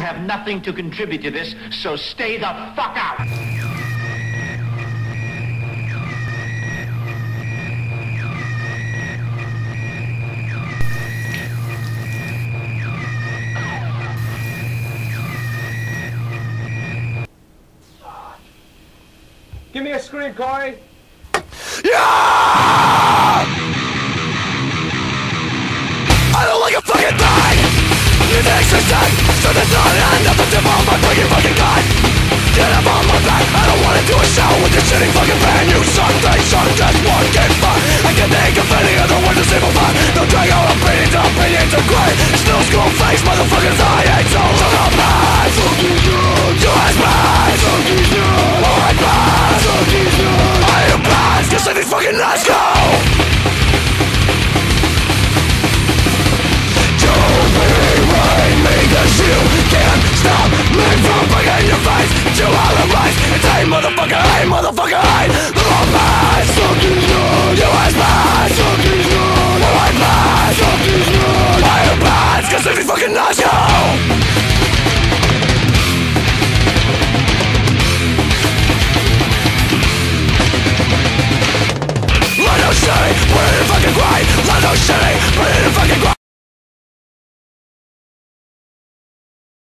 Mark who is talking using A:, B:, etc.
A: have nothing to contribute to this, so stay the fuck out.
B: Give me a scream, Corey.
C: I don't like a fucking thing You've existed So there's not end of the tip of my fucking fucking gun Get up my back I don't wanna do a show with your shitty fucking fan You suck, they suck, just one get fucked I can think of any other word to simplify No drag out opinions, opinions are great Still school face, motherfuckers I hate so motherfucker, hey motherfucker, hey Little man Something's wrong You ass man Something's wrong You ass man Something's wrong I am bad Cause if you fucking nuts go